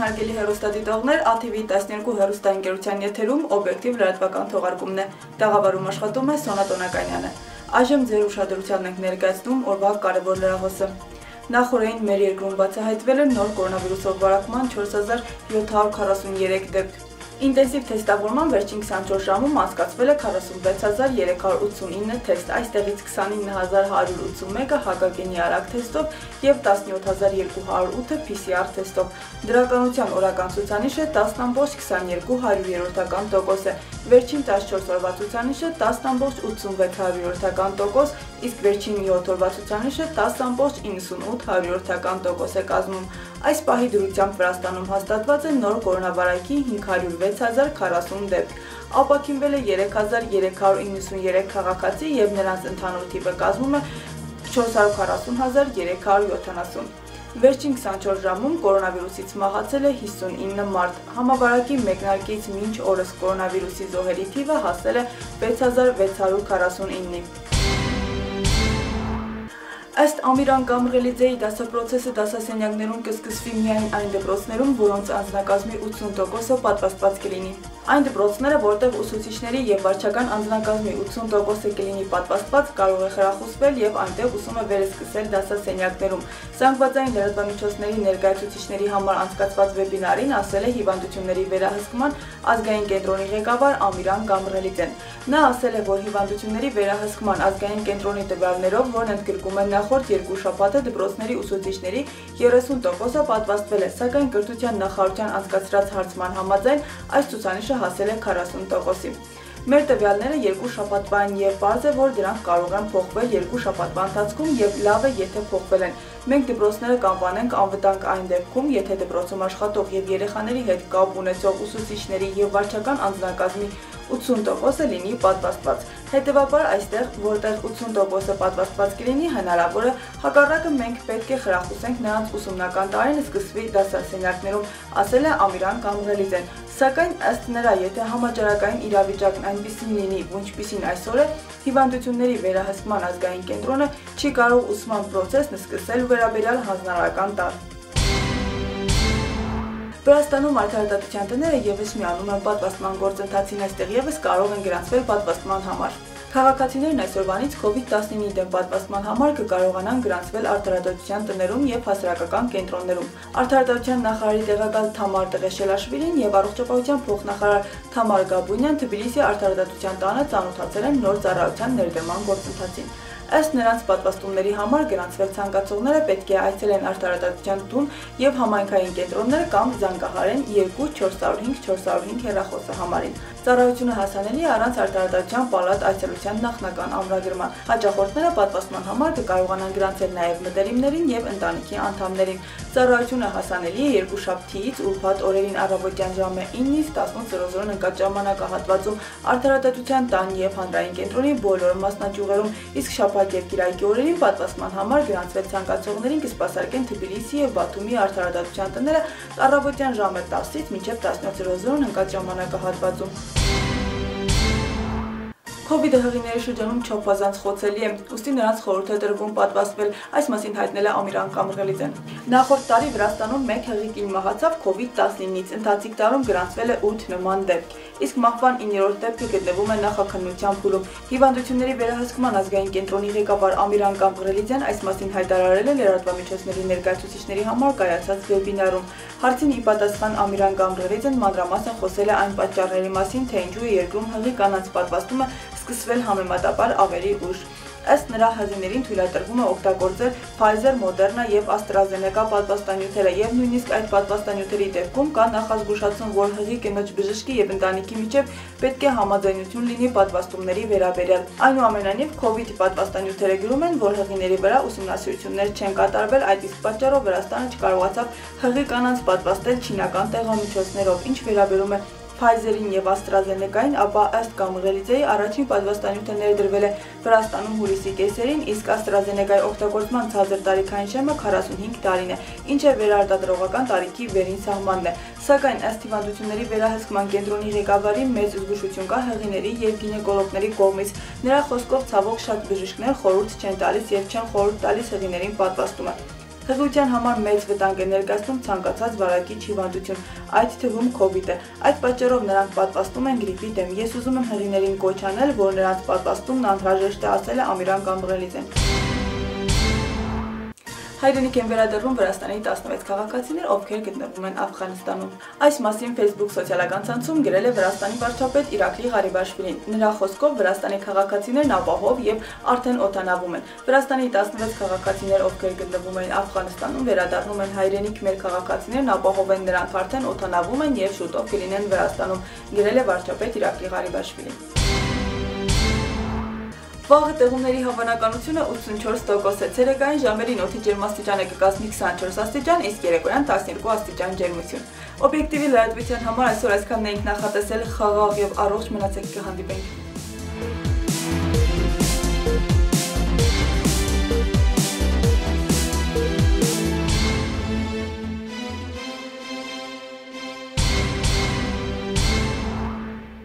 Հարգելի հերոստատիտողներ, ATV 12 հերոստանգերության եթերում օբյեկտիվ լրատվական թողարկումն է։ Տաղավարում աշխատում է Սոնա Տոնականյանը։ Այժմ ձեր ուշադրությանն ենք ներկայացնում օրվա կարևոր լրահոսը։ Նախորդին մեր երկրում բացահայտվել են նոր կորոնավիրուսով վարակման 4743 դեպք։ Ինտենսիվ թեստավորման վերջին 24 ժամում անցկացվել է 46389 թեստ, այստեղից 29181-ը հակագենի արագ թեստով եւ 17208-ը PCR թեստով։ Դրականության օրական ցուցանիշը 10.22%-ական տոկոս է, վերջին 14 օրվա ցուցանիշը 10.86%-ական տոկոս, իսկ վերջին 7 օրվա ցուցանիշը 10.98%-ական տոկոս է կազմում։ Այս պահի դրությամբ Վրաստանում հաստատված է նոր կորոնավարակի 506040 դեպք։ Ապակինվել է 3393 քաղաքացի եւ նրանց ընդհանուր թիվը կազմում է 440370։ Վերջին 24 ժամում կորոնավիրուսից մահացել է 59 մարդ։ Համավարակի մեկնարկից մինչ օրս կորոնավիրուսի զոհերի թիվը հասել է 6649-ի։ Ըստ Ամիրան Գամրելիձեի դասապրոցեսը դասասենյակներում կսկսվի միայն այն դպրոցներում, որոնց անձնակազմի 80%-ը պատվաստված կլինի։ Այն դպրոցները, որտեղ ուսուցիչների եւ վարչական անձնակազմի 80%-ը կլինի պատվաստված, կարող է խրախուսվել եւ այնտեղ ուսումը վերսկսել դասասենյակներում։ Զանգվածային լրատվամիջոցների ներկայացուցիչների համար անցկացված վեբինարին ասել է հիվանդությունների վերահսկման ազգային կենտրոնի ղեկավար Ամիրան Գամրելիձեն։ Նա ասել է, որ հիվանդությունների վերահսկման ազգային կենտրոնի տվյալներով, որն ընդգրկում են նախորդ երկու շաբաթը դպրոցների ուսուցիչների 30%-ը պատվաստվել է, սակայն կրթության նախարարության անցկացրած հարցման համաձայն այս ցուցանիշը հասել է 40%-ի։ Մեր տվյալները երկու շաբաթվան եւ բարձ է, որ դրանք կարող են փոխվել երկու շաբաթվա ընթացքում եւ լավ է, եթե փոխվել են։ Մենք դպրոցները կանվանենք անվտանգ այն դեպքում, եթե դպրոցում աշխատող եւ երեխաների հետ կապ ունեցող ուսուցիչների եւ վարչական անձնակազմի 80%-ը լինի պատվաստված։ Հետևաբար այստեղ, որտեղ 80%-ը պատվաստված կլինի, հնարավոր է հակառակը մենք պետք է խրախուսենք նրանց ուսումնական տարին սկսվի դասասենյակներում, ասել է Ամիրան Կամուղելիձեն։ Սակայն ըստ նրա, եթե համաճարակային իրավիճակն այնպեսին լինի, ինչպիսին այսօր է, հիվանդությունների վերահսկման ազգային կենտրոնը չի կարող ուսման process-ն սկսել վերաբերյալ հանձնարարական տալ։ Վրաստանում արդարադատության տները եւս միանում են պատվաստման գործընթացին, այստեղ եւս կարող են գրանցվել պատվաստման համար։ Քաղաքացիներն այսօրվանից COVID-19-ի դեմ պատվաստման համար կկարողանան գրանցվել արդարադատության տներում եւ հասարակական կենտրոններում։ Արդարադատության նախարարի տեղակալ Թամար Տղեշելաշվիլին եւ առողջապահության փոխնախարար Թամար Գաբունյան Թբիլիսի արդարադատության տանը ծանոթացել են նոր ծառայության ներդրման գործընթացին։ Ըստ նրանց պատվաստումների համար գրանցվել ցանկացողները պետք է այցելեն արտարադատության տուն եւ համայնքային կենտրոններ կամ զանգահարեն 2 405 405 հեռախոսը համարին։ Ծառայությունը հասանելի է առանց արտարադատության պալատ այցելության նախնական ամրագրման։ Հաճախորդները պատվաստման համար կկարողանան գրանցել նաեւ մտերիմներին եւ ընտանիքի անդամներին։ Ծառայությունը հասանելի է երկուշաբթիից ուրբաթ օրերին առավոտյան ժամը 9-ից 18:00 ընկած ժամանակահատվածում արտարադատության տան եւ հանրային կենտրոնի բոլոր մասնաճյուղերում, իսկ շաբաթ եւ կիրակի օրերին պատվաստման համար գրանցվել ցանկացողներին կսպասարկեն Թբիլիսի եւ Բաթումի արդարադատության տները առավոտյան ժամը 10-ից մինչև 17:00 ընկած ժամանակահատվածում։ COVID-ը հղիների շրջանում չափազանց խոցելի է, ուստի նրանց խորհուրդ է տրվում պատվաստվել, այս մասին հայտնել է Ամիրան Կամրղելիձեն։ Նախորդ տարի Վրաստանում 1 հղիկին մահացավ COVID-19-ից, ընթացիկ տարում գրանցվել է 8 նման դեպք իսկ մահվան 9-րդ դեպքը գտնվում է նախաքննության փուլում։ Հիվանդությունների վերահսկման ազգային կենտրոնի ղեկավար Ամիրան Կամղրելիձյան այս մասին հայտարարել է լրատվամիջոցների ներկայացուցիչների համար կայացած վեբինարում։ Հարցին ի պատասխան Ամիրան Կամղրելիձյան մանրամասն խոսել է այն պատճառների մասին, թե ինչու է երկրում հղի կանանց պատվաստումը սկսվել համեմատաբար ավելի ուշ։ Ըստ նրա հղիներին թույլատրվում է օգտագործել Pfizer, Moderna եւ AstraZeneca պատվաստանյութերը եւ նույնիսկ այդ պատվաստանյութերի դեպքում կա նախազգուշացում, որ հղի կնոջ բժշկի եւ ընտանիքի միջև պետք է համաձայնություն լինի պատվաստումների վերաբերյալ։ Այնուամենայնիվ COVID-ի պատվաստանյութերը գրում են, որ հղիների վրա ուսումնասիրություններ չեն կատարվել, այդ իսկ պատճառով Վրաստանը չկարողացավ հղի կանանց պատվաստել չինական տեղամիջոցներով, ինչ վերաբերում է Pfizer-ին եւ AstraZeneca-ին, ապա ըստ Կամուղելիձեի առաջին պատվաստանյութը ներդրվել է Վրաստանում հուլիսի կեսերին, իսկ AstraZeneca-ի օգտագործման ցածր տարիքային շեմը 45 տարին է, ինչը վերարտադրողական տարիքի վերին սահմանն է։ Սակայն ըստ հիվանդությունների վերահսկման կենտրոնի ղեկավարի մեծ զգուշություն կա հեղիների եւ գինեկոլոգների կողմից։ Նրա խոսքով ցավոք շատ բժիշկներ խորհուրդ չեն տալիս եւ չեն խորհուրդ տալիս հեղիներին պատվաստումը։ Թղության համար մեծ վտանգ է ներկայացնում ցանկացած վարակիչ հիվանդություն, այդ թվում COVID-ը։ Այդ պատճառով նրանք պատվաստում են գրիպի դեմ։ Ես ուզում եմ հղիներին կոչ անել, որ նրանց պատվաստումն անհրաժեշտ է, ասել է Ամիրան Կամբղելիձեն։ Հայրենիք են վերադառնում Վրաստանի 16 քաղաքացիներ, ովքեր գտնվում են Աֆղանստանում։ Այս մասին Facebook սոցիալական ցանցում գրել է Վրաստանի վարչապետ Իրակլի Ղարիբաշվիլին։ Նրա խոսքով Վրաստանի քաղաքացիներն ապահով եւ արդեն օտանավում են։ Վրաստանի 16 քաղաքացիներ, ովքեր գտնվում են Աֆղանստանում, վերադառնում են հայրենիք, մեր քաղաքացիներն ապահով են, նրանք արդեն օտանավում են եւ շուտով կլինեն Վրաստանում, գրել է վարչապետ Իրակլի Ղարիբաշվիլին։ Վաղը տեղումների հավանականությունը 84% է։ Ցերեկային ժամերին օդի ջերմաստիճանը կկազմի 24 աստիճան, իսկ երեկոյան 12 աստիճան ջերմություն։ Օբյեկտիվի լրատվության համար այսօր այսքանն էինք նախատեսել խաղաղ եւ առողջ մնացեք կհանդիպենք։